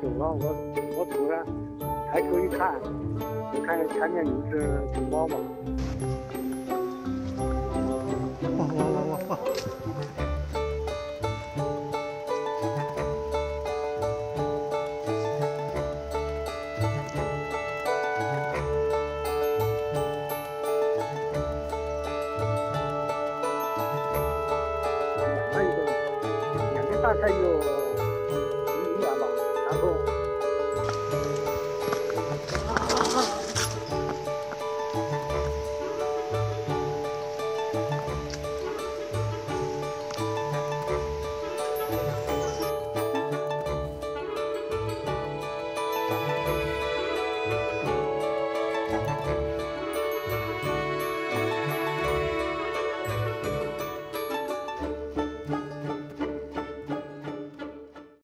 走了，我我突然抬头一看，我看见前面有一只熊猫嘛。大概有